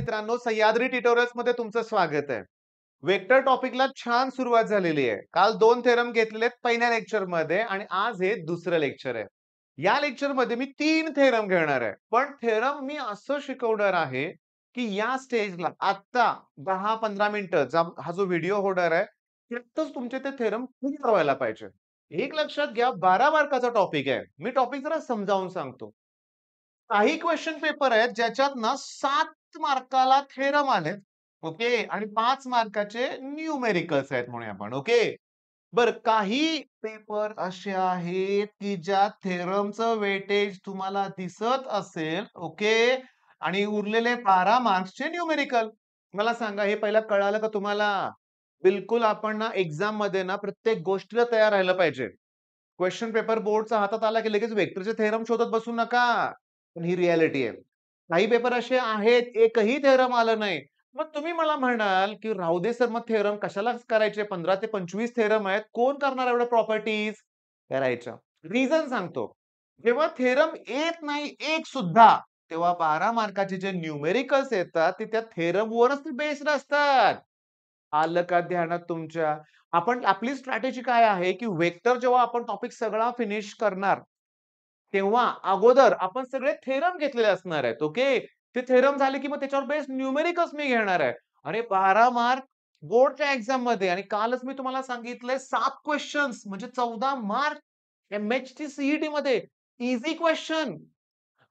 मित्रांनो सह्याद्री ट्युटोरियल्समध्ये तुमचं स्वागत आहे. वेक्टर टॉपिकला छान सुरुवात झालेली आहे. काल दोन थेरम घेतलेले आहेत पहिल्या लेक्चरमध्ये आणि आज हे दुसरं लेक्चर आहे. या लेक्चरमध्ये मी तीन थेरम घेणार आहे. पण थेरम मी असं शिकवणार आहे की या स्टेजला आता दहा पंधरा मिनिटं हा जो व्हिडिओ होणार आहे त्यातच तुमचे ते थेरम क्लिअर व्हायला पाहिजे. एक लक्षात घ्या बारा मार्काचा टॉपिक आहे. मी टॉपिक जरा समजावून सांगतो. काही क्वेश्चन पेपर आहेत ज्याच्यात ना सात मार्काला थेरम आलेत ओके आणि पाच मार्काचे न्यूमेरिकल्स आहेत म्हणूया आपण ओके बर काही पेपर असे आहेत की ज्या थेरमचं वेटेज तुम्हाला दिसत असेल ओके आणि उरलेले बारा मार्क्सचे न्यूमेरिकल मला सांगा हे पहिला कळालं का तुम्हाला? बिलकुल आपण ना एक्झाममध्ये ना प्रत्येक गोष्टीला तयार राहिलं पाहिजे. क्वेश्चन पेपर बोर्डचा हातात आला की लगेच वेक्टरचे थेरम शोधत बसू नका. पण ही रियालिटी आहे. काही पेपर असे आहेत एकही थेरम आलं नाही. मग तुम्ही मला म्हणाल की राहू दे सर मग थेरम कशाला करायचे? पंधरा ते पंचवीस थेरम आहेत. कोण करणार एवढ्या प्रॉपर्टीज करायच्या रिझन सांगतो. जेव्हा थेरम येत नाही एक सुद्धा तेव्हा बारा मार्काचे जे न्यूमेरिकल्स येतात ते त्या थेरम वरच बेस्ड असतात. आलं का ध्यानात तुमच्या? आपण आपली स्ट्रॅटेजी काय आहे की वेक्टर जेव्हा आपण टॉपिक सगळा फिनिश करणार तेव्हा अगोदर आपण सगळे थेरम घेतलेले असणार आहेत ओके? ते थेरम झाले की मग त्याच्यावर बेस्ट न्यूमेरिकच मी घेणार आहे. अरे बारा मार्क बोर्डच्या एक्झाममध्ये आणि कालच मी तुम्हाला सांगितलंय सात क्वेश्चन्स म्हणजे चौदा mark M H T CET मध्ये. इझी क्वेश्चन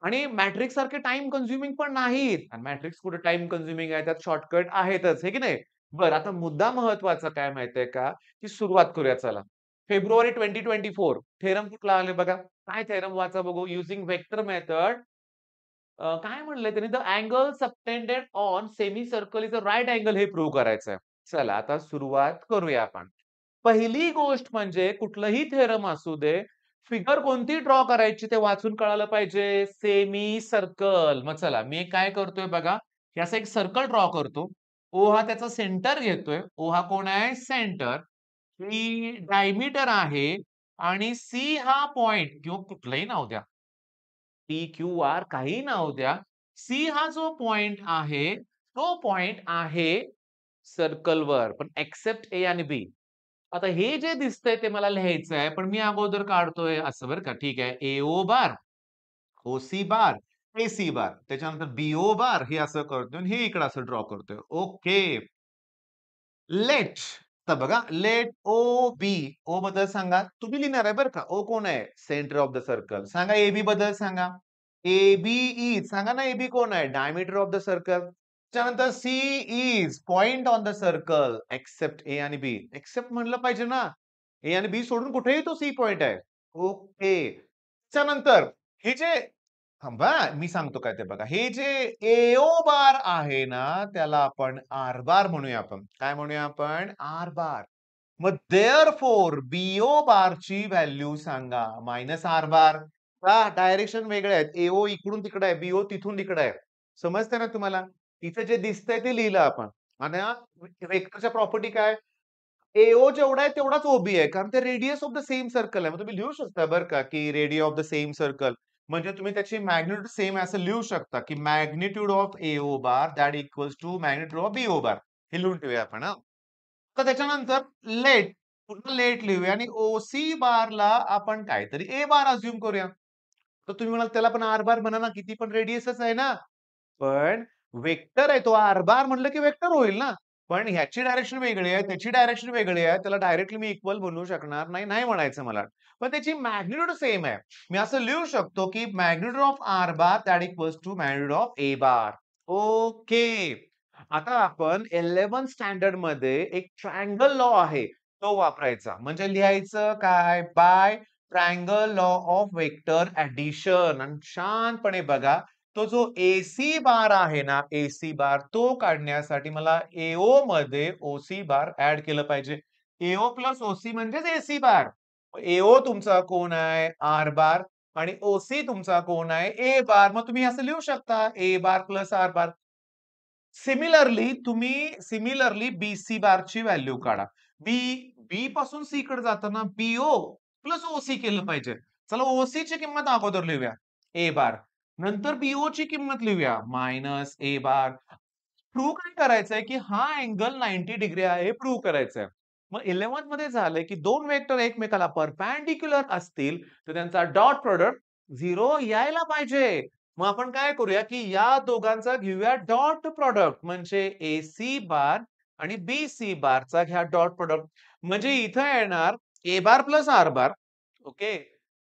आणि मॅट्रिक्स सारखे टाइम कन्झ्युमिंग पण नाहीत. आणि मॅट्रिक्स कुठे टाइम कन्झ्युमिंग आहे? त्यात शॉर्टकट आहेतच हे की नाही? बरं आता मुद्दा महत्त्वाचा काय माहितीये का? की सुरुवात करूया चला. फेब्रुवारी ट्वेंटी ट्वेंटी फोर थेरम कुठला आले बघा? काय थेरम वाचा बघू? युझिंग वेक्टर मेथड काय म्हणलंय त्यांनी? The angle subtended on semi circle is a right angle हे प्रूव्ह करायचं आहे चला आता सुरुवात करूया आपण. पहिली गोष्ट म्हणजे कुठलंही थेरम असू दे फिगर कोणती ड्रॉ करायची ते वाचून कळालं पाहिजे. सेमी सर्कल मग चला मी काय करतोय बघा याचा एक सर्कल ड्रॉ करतो. ओ हा त्याचा सेंटर घेतोय. ओ हा कोण आहे? सेंटर ही डायमीटर आहे. आणि सी हा पॉइंट किंवा कुठलंही नाव द्या. पी क्यू आर काही नाव द्या. सी हा जो पॉइंट आहे तो पॉइंट आहे सर्कलवर पण एक्सेप्ट ए आणि बी. आता हे जे दिसतंय ते मला लिहायचं आहे पण मी अगोदर काढतोय असं बरं का. ठीक आहे. A O bar O C bar A C bar. त्याच्यानंतर बीओ बार हे असं करतोय हे इकडं असं ड्रॉ करतोय. ओके. लेट तर बघा लेट ओ बी ओ बद्दल सांगा. तुम्ही लिहिणार आहे बरं का? ओ कोण आहे? सेंटर ऑफ़ द सर्कल सांगा ए बी बद्दल सांगा. ए बी इज़ सांगा ना ए बी कोण आहे? डायमीटर ऑफ़ द सर्कल त्यानंतर C is point on the circle except A आणि बी एक्सेप्ट म्हणलं पाहिजे ना. ए आणि बी सोडून कुठेही तो सी पॉइंट आहे. ओके त्यानंतर हे जे थांबा मी सांगतो काय ते बघा. हे जे एओ बार आहे ना त्याला आपण आर बार म्हणूया आपण. काय म्हणूया आपण? R bar. मग देअर फोर बीओ बारची व्हॅल्यू सांगा. Minus R bar. का डायरेक्शन वेगळे आहेत. एओ इकडून तिकडे आहे बीओ तिथून तिकडे आहे. समजते ना तुम्हाला? इथे जे दिसतंय ते लिहिलं आपण. आणि वेक्टरच्या प्रॉपर्टी काय? एओ जेवढा आहे तेवढाच ओबी आहे. कारण ते radius of the same circle आहे. मग तुम्ही लिहू शकता बरं का की radius of the same circle म्हणजे तुम्ही त्याची मॅग्नेट्यूड सेम असं लिहू शकता की magnitude of AO bar that equals to magnitude of BO bar. हे लिहून ठेवूया आपण तर त्याच्यानंतर लेट पूर्ण लेट लिहूया आणि ओसी बारला आपण काहीतरी ए बार अज्युम करूया. तर तुम्ही म्हणाल त्याला पण आर बार म्हणा ना किती पण रेडियसच आहे ना. पण वेक्टर आहे तो आर बार म्हणलं की वेक्टर होईल ना. पण ह्याची डायरेक्शन वेगळी आहे त्याची डायरेक्शन वेगळी आहे त्याला डायरेक्टली मी इक्वल बनवू शकणार नाही नाही म्हणायचं मला. पण त्याची मॅग्निट्यूड सेम आहे. मी असं लिहू शकतो की magnitude of R bar that equals to magnitude of A bar. Okay. आता आपण इलेव्हन स्टँडर्डमध्ये एक ट्रायंगल लॉ आहे तो वापरायचा. म्हणजे लिहायचं काय? By triangle law of vector addition आणि शांतपणे बघा तो जो एसी बार आहे ना एसी बार तो काढण्यासाठी मला एओ मध्ये ओसी बार ऍड केलं पाहिजे. एओ प्लस ओसी म्हणजेच एसी बार. एओ तुमचा कोण आहे? आर बार आणि ओसी तुमचा कोण आहे? ए बार. मग तुम्ही असं लिहू शकता A bar plus R bar. Similarly तुम्ही सिमिलरली बीसी बारची व्हॅल्यू काढा. बी बी पासून सी कडे जाताना बीओ प्लस ओसी केलं पाहिजे. चला ओसी ची किंमत अगोदर लिहूया. ए बार. नंतर बीओ ची किंमत लिहूया. मायनस ए बार. प्रूव्ह काय करायचंय, की हा अँगल 90 डिग्री आहे हे प्रूव्ह करायचंय. मग 11th मध्ये झालंय, की दोन वेक्टर एकमेकाला परपॅन्डिक्युलर असतील, तर त्यांचा डॉट प्रॉडक्ट 0 यायला पाहिजे. मग आपण काय करूया, की या दोघांचा घेऊया डॉट प्रॉडक्ट म्हणजे एसी बार आणि बी सी बारचा घ्या डॉट प्रॉडक्ट. म्हणजे इथं येणार A bar plus R bar. Okay.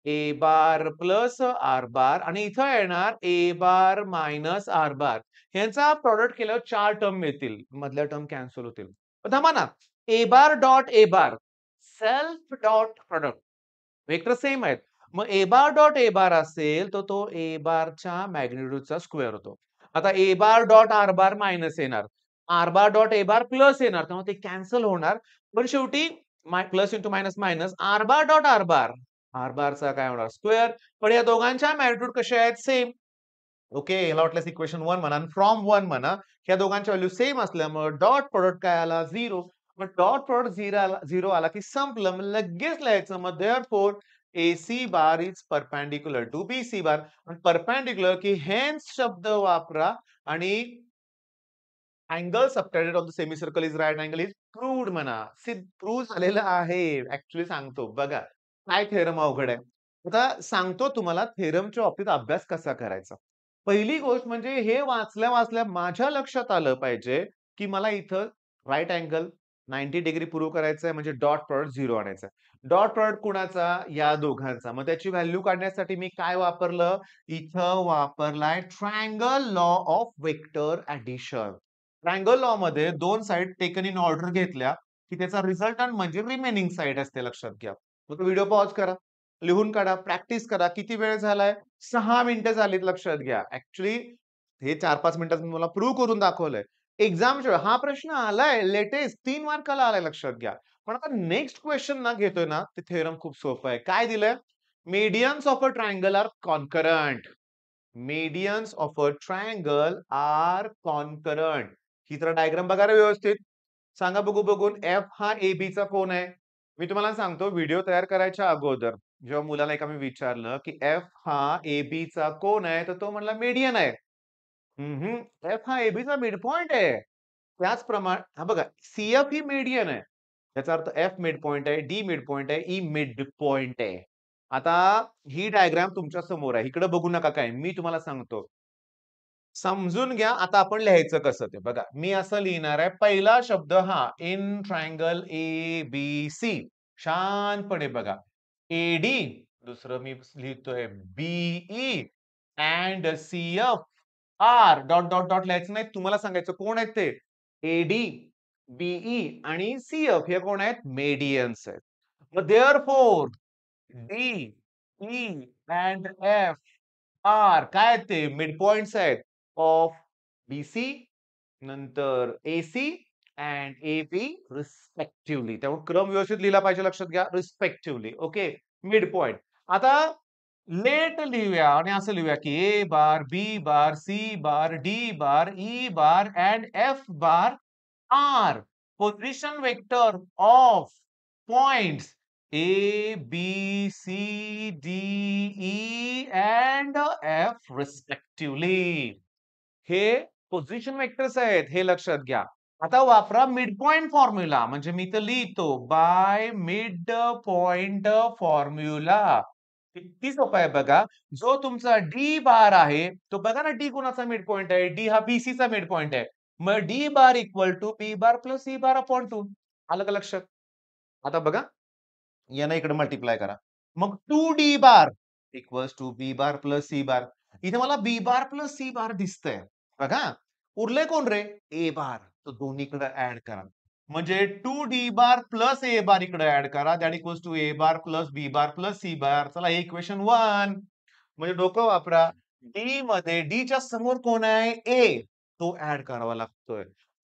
A bar plus R bar आणि इथं येणार ए बार मायनस आर बार. ह्यांचा प्रॉडक्ट केल्यावर चार टर्म मिळतील. मधल्या टर्म कॅन्सल होतील. थांबा ना. A bar dot A bar self dot product. Vector same आहेत. मग ए बार डॉट ए बार असेल, तर तो ए बारच्या मॅग्नेट्यूडचा स्क्वेअर होतो. आता A bar dot R bar minus येणार. R bar dot A bar plus येणार. तेव्हा ते कॅन्सल होणार. पण शेवटी plus into minus minus R bar dot R bar. R बारचा काय होणार स्क्वेअर. पण या दोघांच्या मॅग्नेट्यूड कशा आहेत सेम. ओके. ह्याला वाटल्यास इक्वेशन वन म्हणा आणि फ्रॉम वन म्हणा. ह्या दोघांच्या व्हॅल्यू सेम असल्यामुळे डॉट प्रोडक्ट काय आला झिरो मग डॉट प्रॉडक्ट झिरो आला 0 आला की संपलं. मग लगेच लिहायचं मग therefore AC bar is perpendicular to BC bar. Perpendicular की हेन्स शब्द वापरा आणि angle subtended on the semicircle is right angle is proved म्हणा. सिद्ध प्रूव्ह झालेलं आहे. ऍक्च्युली सांगतो बघा. काय थेरम अवघड आहे. आता सांगतो तुम्हाला थेरमच्या बाबतीत अभ्यास कसा करायचा. पहिली गोष्ट म्हणजे हे वाचल्या-वाचल्या माझ्या लक्षात आलं पाहिजे, की मला इथं राईट अँगल 90 डिग्री प्रूव्ह करायचा आहे म्हणजे डॉट प्रॉडक्ट झिरो आणायचा डॉट प्रॉडक्ट कुणाचा? या दोघांचा. मग त्याची व्हॅल्यू काढण्यासाठी मी काय वापरलं? इथं वापरलाय triangle law of vector addition triangle लॉमध्ये 2 side taken in order घेतल्या, की त्याचा रिझल्टंट म्हणजे रिमेनिंग साईड असते लक्षात घ्या. मग व्हिडिओ पॉज करा. लिहून काढा. प्रॅक्टिस करा. किती वेळ झालाय? सहा मिनिटं झालीत लक्षात घ्या. ऍक्च्युली हे 4-5 मिनिटात मी प्रूव्ह करून दाखवलंय. एक्झामच्या हा प्रश्न आलाय लेटेस्ट तीन मार्काला आलाय लक्षात घ्या. पण आता नेक्स्ट क्वेश्चन ना घेतोय ना, ते थेरम खूप सोपं आहे. काय दिलंय? Medians of a triangle are concurrent. Medians of a triangle are concurrent. ही तर डायग्राम बघा व्यवस्थित. सांगा बघू बघून एफ हा एबीचा कोण आहे. मी तुम्हाला सांगतो व्हिडिओ तयार करायच्या अगोदर जेव्हा मुलाला एका मी विचारलं, की एफ हा ए बीचा कोण आहे, तर तो म्हणला मीडियन आहे. एफ हा एबीचा मिडपॉइंट आहे. त्याचप्रमाणे हा बघा सीएफ ही मीडियन आहे. याचा अर्थ एफ मिड पॉइंट आहे, डी मिड पॉइंट आहे, ई मिड पॉइंट आहे. आता ही डायग्राम तुमच्यासमोर आहे. इकडे बघू नका काय. मी तुम्हाला सांगतो. समजून घ्या आता आपण लिहायचं कसं ते बघा. मी असं लिहिणार आहे. पहिला शब्द हा in triangle A B C शांतपणे बघा. ए डी दुसरं मी लिहितोय BE and C F are dot, dot, dot लिहायचं नाही. तुम्हाला सांगायचं कोण आहेत ते? एडी, बीई आणि सीएफ हे कोण आहेत? मेडियन्स आहेत. मग therefore D, E and F are काय आहेत ते? मिड पॉइंट आहेत ऑफ बीसी नंतर AC and A P respectively. त्यामुळे क्रम व्यवस्थित लिहिला पाहिजे लक्षात घ्या. रिस्पेक्टिव्हली. ओके. मिड पॉइंट आता लेट असं लिहूया, की A bar, B bar, C bar, D bar, E bar and F bar are position vector of points A, B, C, D, E and F respectively हे position vectors आहेत हे लक्षात घ्या. आता वापरा मिडपॉइंट फॉर्म्युला म्हणजे मी इथं लिहितो बाय मिड पॉइंट फॉर्म्युला. किती सोपा आहे बघा. जो तुमचा डी बार आहे, तो बघा ना डी कोणाचा मिड पॉईंट आहे? डी हा बीसीचा मिडपॉइंट आहे. मग D bar equal to B bar plus C bar upon two आलं का लक्षात? आता बघा. यांना इकडे मल्टिप्लाय करा. मग two D bar equals to B bar plus C bar. इथे मला बी बार प्लस सी बार दिसतंय. बघा. उरले कोण रे? ए बार. तो दोन्हीकडे ऍड करा. म्हणजे two D bar plus A bar इकडे ऍड करा. That equals to A bar plus B bar plus C bar. चला हे इक्वेशन वन म्हणजे डोकं वापरा. डी मध्ये डी च्या समोर कोण आहे? ए. तो ऍड करावा लागतोय.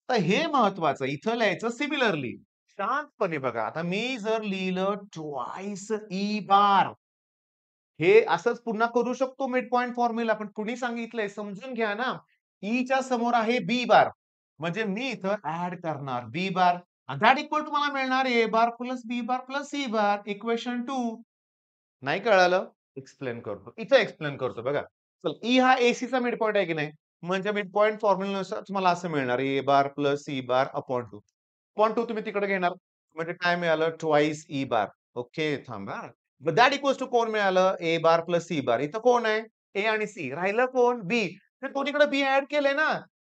तर हे महत्वाचं. इथं लिहायचं सिमिलरली. शांतपणे बघा. आता मी जर लिहिलं ट्वाइस ई बार. हे असंच पुन्हा करू शकतो मिड पॉईंट फॉर्म्युला पण कुणी सांगितलंय समजून घ्या ना. E ईच्या समोर आहे बी बार. म्हणजे मी इथं ॲड करणार B bar. That equal to मला मिळणार A bar plus B bar plus C bar equation 2. नाही कळालं? एक्सप्लेन करतो. इथं एक्सप्लेन करतो बघा. चल ई हा एसीचा मिडपॉइंट आहे की नाही? म्हणजे मिड पॉइंट फॉर्म्युल्यानुसार तुम्हाला असं मिळणार. A bar plus C bar upon two upon two तुम्ही तिकडे घेणार. म्हणजे काय मिळालं? ट्वाईस ई बार ओके थांबा दॅट इक्वल्स टू कोण मिळालं? ए बार प्लस सी बार इथं कोण आहे? ए आणि सी राहिलं कोण? बी तर दोन्हीकडे बी ऍड केलंय ना?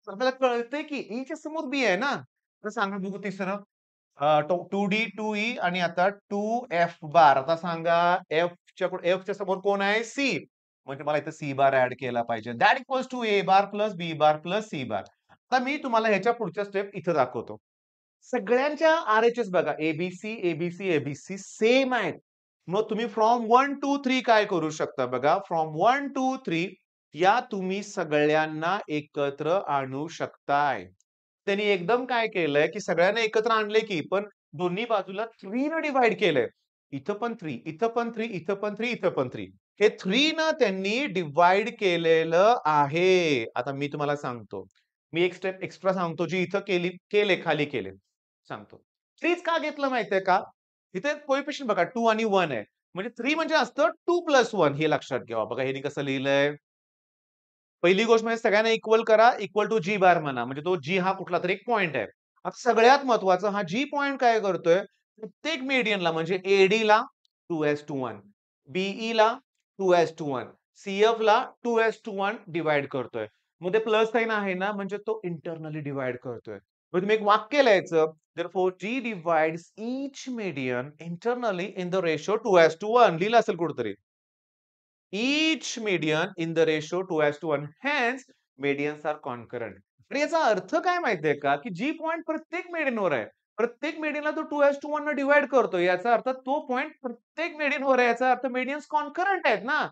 आपल्याला कळतंय की ईच्या च्या समोर बी आहे ना? तर सांगा बघू तिसरं टू डी टू ई आणि आता टू एफ बार आता सांगा एफ च्या एफ च्या समोर कोण आहे? सी म्हणजे मला इथं सी बार ऍड केला पाहिजे. That equals to A bar plus B bar plus C bar आता मी तुम्हाला ह्याच्या पुढच्या स्टेप इथं दाखवतो. सगळ्यांच्या आर एच एस बघा एबीसी एबीसी एबीसी सेम आहेत. मग तुम्ही फ्रॉम वन टू थ्री काय करू शकता बघा? फ्रॉम वन टू थ्री या तुम्ही सगळ्यांना एकत्र आणू शकताय. त्यांनी एकदम काय केलंय की सगळ्यांना एकत्र आणले की पण दोन्ही बाजूला थ्री न डिवाइड केलंय. इथं पण थ्री इथं पण थ्री इथं पण थ्री इथं पण थ्री. हे थ्री न त्यांनी डिवाइड केलेलं आहे. आता मी तुम्हाला सांगतो. मी एक स्टेप एक्स्ट्रा सांगतो जी इथं केली केले खाली केले. सांगतो. थ्रीच का घेतलं माहितीये का? इथे कोएफिशियंट बघा टू आणि वन आहे. म्हणजे थ्री म्हणजे असतं टू प्लस वन हे लक्षात घ्यावा. बघा हे कसं लिहिलंय? पहिली गोष्ट म्हणजे सगळ्यांना इक्वल करा इक्वल टू जी बार म्हणा. म्हणजे तो जी हा कुठला तरी एक पॉईंट आहे. आता सगळ्यात महत्वाचं हा जी पॉईंट काय करतोय? प्रत्येक मेडियनला म्हणजे एडी ला two is to one BE ला two is to one CF ला two is to one divide करतोय. मग ते प्लस साईन आहे ना म्हणजे तो इंटरनली डिवाइड करतोय. मग तुम्ही एक वाक्य लिहायचं. जर for G divide each median internally in the ratio two is to one लिहिलं असेल कुठेतरी. Each median in the ratio 2 as to 1 hence medians are concurrent. आणि याचा अर्थ काय माहितीये का? की जी पॉइंट प्रत्येक मेडियनवर आहे प्रत्येक मेडियनला तो टू एस टू वन न डिवाइड करतो. याचा अर्थ तो पॉईंट प्रत्येक मेडियनवर आहे याचा अर्थ मेडियन्स कॉन्करंट आहेत ना?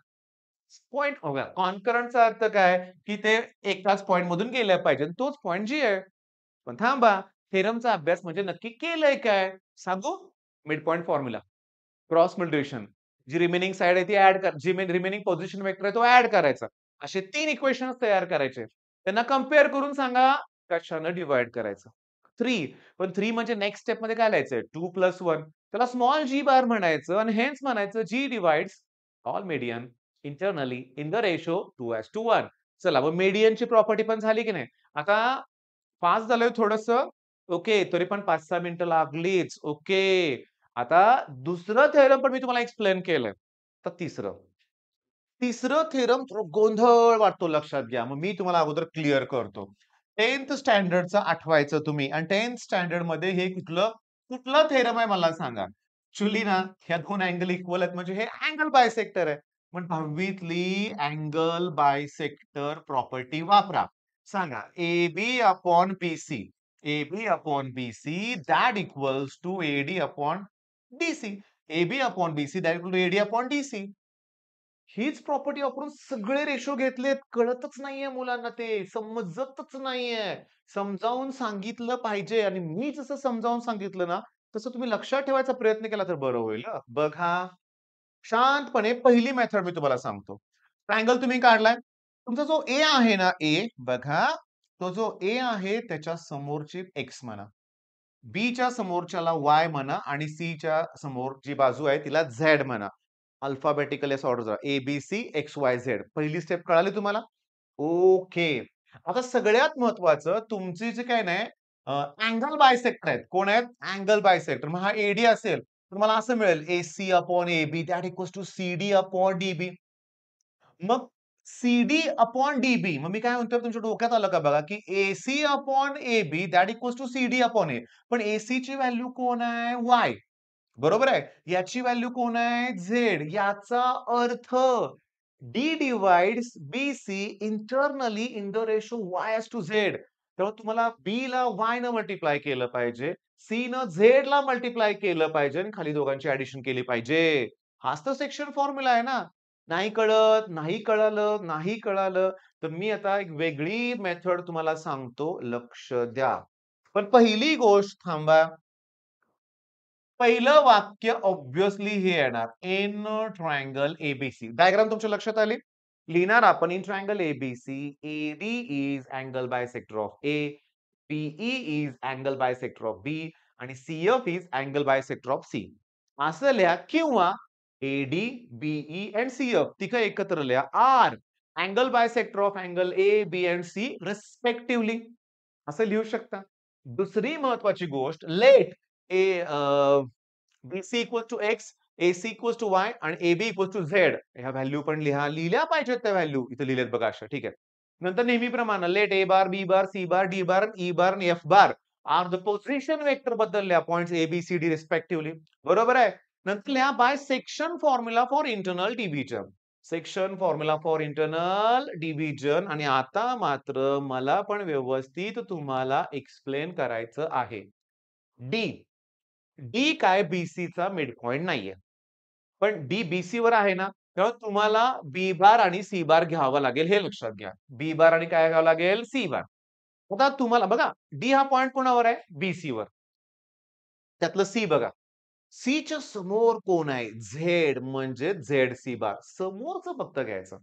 पॉईंट कॉन्करंटचा oh अर्थ काय? की ते एकाच पॉईंट मधून गेल्या पाहिजे तोच पॉईंट जी आहे पण थांबा थेरमचा अभ्यास म्हणजे नक्की केलंय काय? सांगू? Mid point formula cross multiplication जी रिमेनिंग साइड आहे ती ऍड कर जी रिमेनिंग पोझिशन वेक्टर आहे तो ऍड करायचा. असे तीन इक्वेशन तयार करायचे. त्यांना कंपेअर करून सांगा कशानं डिवाइड करायचं. थ्री पण थ्री म्हणजे नेक्स्ट स्टेपमध्ये काय लिहायचंय? टू प्लस वन त्याला स्मॉल जी बार म्हणायचं आणि हेन्स म्हणायचं G divide all median internally in the ratio two is to one चला मग मीडियनची प्रॉपर्टी पण झाली की नाही? आता फास्ट झालंय थोडस. ओके तरी पण पाच सहा मिनिटं लागलीच. ओके आता दुसरं थेरम पण मी तुम्हाला एक्सप्लेन केलंय. तर तिसरं. तिसरं थेरम थोडं गोंधळ वाटतो लक्षात घ्या. मग मी तुम्हाला अगोदर क्लिअर करतो. टेन्थ स्टँडर्डचं आठवायचं तुम्ही आणि टेन्थ स्टँडर्डमध्ये हे कुठलं कुठलं थेरम आहे मला सांगा? ऍक्च्युली ना ह्या दोन अँगल इक्वल आहेत म्हणजे हे अँगल बायसेक्टर आहे. पण दहावीतली अँगल बायसेक्टर प्रॉपर्टी वापरा. सांगा A B upon B C A B upon B C that equals to AD upon DC A B upon B C that AD upon DC हीच property वापरून सगळे ratio घेतलेत. कळतच नाहीये मुलांना ते. समजतच नाहीये. समजावून सांगितलं पाहिजे. आणि मी जसं समजावून सांगितलं ना तसं तुम्ही लक्षात ठेवायचा प्रयत्न केला तर बरं होईल बघा. शांतपणे पहिली मेथड मी तुम्हाला सांगतो. ट्रायंगल तुम्ही काढलाय. तुमचा जो ए आहे ना ए बघा. तो जो ए आहे त्याच्या समोरची एक्स म्हणा. बीच्या समोरच्याला वाय म्हणा आणि सी च्या समोर जी बाजू आहे तिला झेड म्हणा. अल्फाबेटिकल याचा order A B C X Y Z पहिली स्टेप कळाली तुम्हाला? ओके आता सगळ्यात महत्वाचं तुमची जे काय नाही अँगल बायसेक्टर आहेत. कोण आहेत? अँगल बायसेक्टर मग हा एडी असेल तर मला असं मिळेल. A C upon A B that equals to C D upon D B मग C D upon D B मग मी काय म्हणतो तुमच्या डोक्यात आलं का बघा की A C upon A B that equals to C D upon A पण एसी ची व्हॅल्यू कोण आहे? वाय बरोबर आहे? याची व्हॅल्यू कोण आहे? झेड याचा अर्थ D divide B C internally in the ratio Y is to Z तेव्हा तुम्हाला बी ला वाय न मल्टिप्लाय केलं पाहिजे सी न झेड ला मल्टिप्लाय केलं पाहिजे आणि खाली दोघांची ऍडिशन केली पाहिजे. हाच तर सेक्शन फॉर्म्युला आहे ना. नाही कळत नाही कळालं नाही कळालं तर मी आता एक वेगळी मेथड तुम्हाला सांगतो. लक्ष द्या. पण पहिली गोष्ट थांबा. पहिलं वाक्य ऑब्विसली हे येणार. इन ट्रायंगल एबीसी डायग्राम तुमच्या लक्षात आली? लिहिणार आपण in triangle ABC A D is angle bisector of A PE is angle bisector of B आणि CF is angle bisector of C असं लिहा किंवा एडी बीई अँड सीएफ तिघ एकत्र लिहा. Are angle bisector of angle A B and C respectively असं लिहू शकता. दुसरी महत्वाची गोष्ट let A B C equal to X A C equal to Y आणि A B equal to Z ह्या व्हॅल्यू पण लिहा. लिहिल्या पाहिजेत त्या व्हॅल्यू इथे लिहिलेत बघा अशा. ठीक आहे. नंतर नेहमीप्रमाणे let A bar B bar C bar D bar E bar आणि F bar are the position vector बदलल्या point A B C D respectively बरोबर आहे? नंतर लिहा by section formula for internal division section formula for internal division आणि आता मात्र मला पण व्यवस्थित तुम्हाला एक्सप्लेन करायचं आहे. डी डी काय बीसीचा मिड पॉइंट नाहीये. पण डी बीसी वर आहे ना तेव्हा तुम्हाला बी बार आणि सी बार घ्यावं लागेल. हे लक्षात घ्या. बी बार आणि काय घ्यावं लागेल? सी बार आता तुम्हाला बघा डी हा पॉइंट कोणावर आहे? बीसी वर. त्यातलं सी बघा. सीच्या समोर कोण आहे? झेड म्हणजे झेड सी बार. समोरच फक्त घ्यायचं.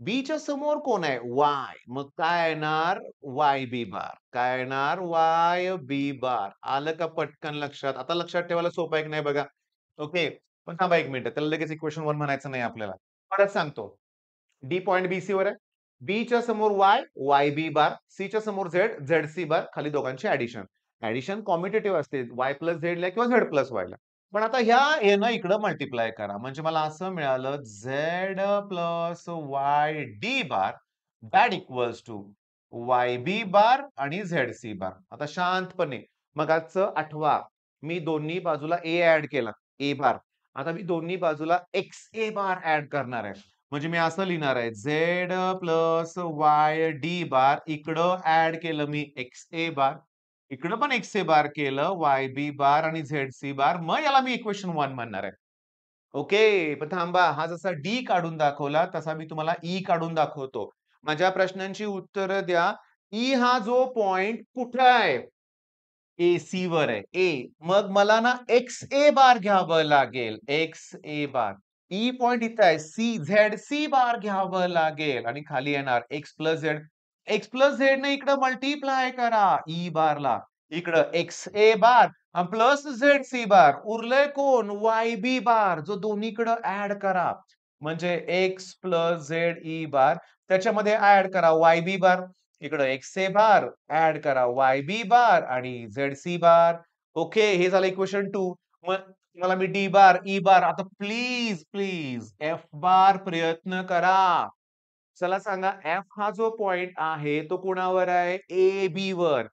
बीच्या समोर कोण आहे? वाय. मग काय येणार? Y B bar. काय येणार? Y B bar. आलं का पटकन लक्षात? आता लक्षात ठेवायला सोपं आहे की नाही बघा? ओके. पण थांबा एक मिनिट. त्याला लगेच इक्वेशन वन म्हणायचं नाही आपल्याला. परत सांगतो. डी पॉइंट बी सी वर आहे. बीच्या समोर वाय वाय बी बार. सीच्या समोर झेड झेड सी बार. खाली दोघांची ऍडिशन ऍडिशन कॉम्पिटेटिव्ह असते. वाय प्लस झेडला किंवा झेड प्लस वायला. पण आता ह्या येणं इकडं मल्टिप्लाय करा. म्हणजे मला असं मिळालं Z plus Y D bar that equals to Y B bar आणि झेड सी बार आता शांतपणे. मग आजचं आठवा. मी दोन्ही बाजूला ए ऍड केला. ए बार आता मी दोन्ही बाजूला एक्स ए बार ऍड करणार आहे. म्हणजे मी असं लिहिणार आहे. Z plus Y D bar इकडं ऍड केलं मी एक्स ए बार इकडं पण एक्स ए बार केलं वाय बी बार आणि झेड सी बार. मग याला मी इक्वेशन वन म्हणणार आहे. ओके पण थांबा. हा जसा डी काढून दाखवला तसा मी तुम्हाला ई काढून दाखवतो. माझ्या प्रश्नांची उत्तरं द्या. ई हा जो पॉइंट कुठं आहे? ए सी वर आहे. ए मग मला ना एक्स ए बार घ्यावं लागेल. X A bar. E E point इथं आहे. सी झेड सी बार घ्यावं लागेल. आणि खाली येणार X plus Z X plus Z ने इकडं मल्टिप्लाय करा e ई बारला इकडं X A bar plus Z C bar उरलंय कोण? वाय बी बार जो दोन्हीकडं ऍड करा. म्हणजे X plus Z E bar त्याच्यामध्ये ऍड करा वाय बी बार इकडं एक्स ए बार ऍड करा वाय बी बार आणि झेड सी बार ओके हे झालं इक्वेशन टू मग मला मी डी बार ई बार आता प्लीज प्लीज एफ बार प्रयत्न करा. चला सांगा एफ हा जो पॉइंट आहे तो कोणावर आहे? ए बी वर.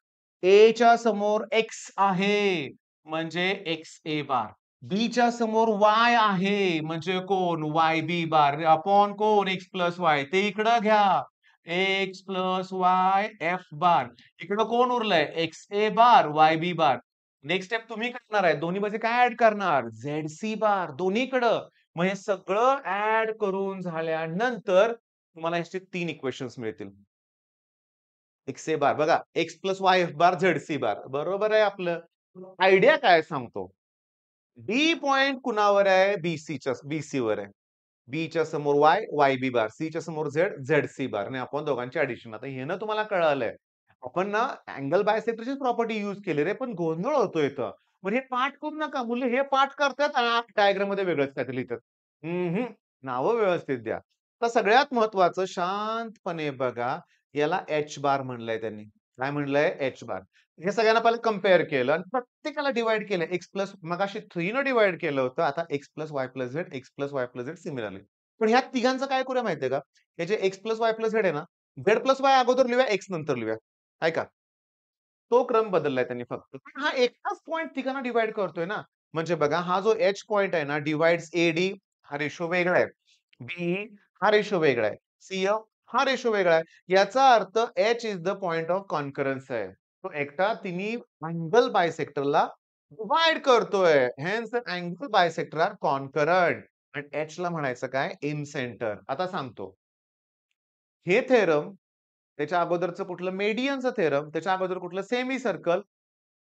ए च्या समोर एक्स आहे म्हणजे एक्स ए बार बी च्या समोर वाय आहे म्हणजे कोण? वाय बी बार अपॉन कोण? एक्स प्लस वाय ते इकडं घ्या. X plus Y F bar इकडं कोण उरलंय? X A bar Y B bar next step तुम्ही करणार आहे. दोन्ही मध्ये काय ऍड करणार? झेड सी बार दोन्हीकडं. मग हे सगळं ऍड करून झाल्यानंतर तुम्हाला याचे तीन इक्वेशन्स मिळतील. एक्स ए बार बघा X plus Y F bar Z C bar बरोबर आहे आपलं. आयडिया काय सांगतो? डी पॉइंट कुणावर आहे? बीसीच्या बीसी वर आहे. बीच्या समोर वाय वाय बी बार सीच्या समोर झेड झेड सी बार नाही आपण दोघांची ऍडिशन आता हे ना तुम्हाला कळालंय. आपण ना अँगल बायसेक्टरचीच प्रॉपर्टी युज केली रे पण गोंधळ होतो इथं. मग हे पाठ करू नका. मुलं हे पाठ करतात डायग्राममध्ये वेगळंच काहीतरी लिहितात. हम्म. नावं व्यवस्थित द्या. तर सगळ्यात महत्वाचं शांतपणे बघा याला एच बार म्हणलंय त्यांनी. काय म्हणलंय? एच बार हे सगळ्यांना पहिले कंपेअर केलं आणि प्रत्येकाला डिवाइड केलं. एक्स प्लस मग अशी थ्री न डिवाइड केलं होतं आता X plus Y plus Z X plus Y plus Z similarly पण ह्या तिघांचं काय करूया माहितीये का? हे जे X plus Y plus Z आहे ना झेड प्लस वाय अगोदर लिहूया एक्स नंतर लिहूया. ऐका तो क्रम बदललाय त्यांनी फक्त. पण हा एकाच पॉईंट तिघांना डिवाइड करतोय ना. म्हणजे बघा हा जो एच पॉईंट आहे ना डिवाइड ए डी हा रेशो वेगळा आहे. बी हा रेशो वेगळा आहे. सी हा रेशो वेगळा आहे. याचा अर्थ H is the point of concurrence आहे. तो एकटा तिन्ही अँगल बायसेक्टरला डिवाइड करतोय. Hence angle bisector are concurrent आणि एच ला म्हणायचं काय? M centre. आता सांगतो. हे थेरम त्याच्या अगोदरचं कुठलं मेडियनचं थेरम त्याच्या अगोदर कुठलं सेमी सर्कल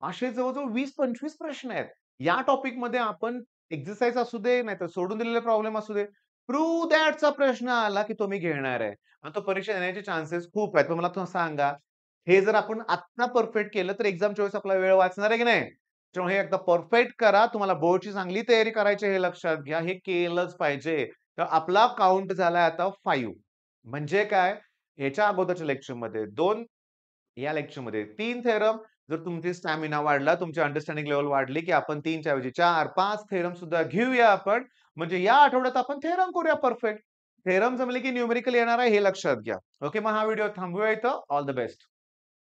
असे जवळजवळ वीस पंचवीस प्रश्न आहेत. या टॉपिकमध्ये आपण एक्सरसाइज असू दे नाहीतर सोडून दिलेले प्रॉब्लेम असू दे. प्रूव्ह दॅटचा प्रश्न आला की तो मी घेणार आहे. आणि तो परीक्षा देण्याचे चान्सेस खूप आहेत. मला तुम्हाला सांगा. हे जर आपण आत्ता परफेक्ट केलं तर एक्झामच्या वेळेस आपला वेळ वाचणार आहे की नाही? त्यामुळे हे एकदा परफेक्ट करा. तुम्हाला बोर्डची चांगली तयारी करायची हे लक्षात घ्या. हे केलंच पाहिजे. तर आपला काउंट झालाय आता फाईव्ह म्हणजे काय? ह्याच्या अगोदरच्या लेक्चरमध्ये दोन या लेक्चरमध्ये तीन थेरम जर तुमची स्टॅमिना वाढला, तुमची अंडरस्टँडिंग लेवल वाढली, की आपण तीनच्या ऐवजी 4, 5 थेरम सुद्धा घेऊया आपण. म्हणजे या आठवड्यात आपण थेरम करूया परफेक्ट. थेरम जमले की न्यूमेरिकल येणार आहे हे लक्षात घ्या. ओके, मग हा व्हिडिओ थांबूया इथं. All the best.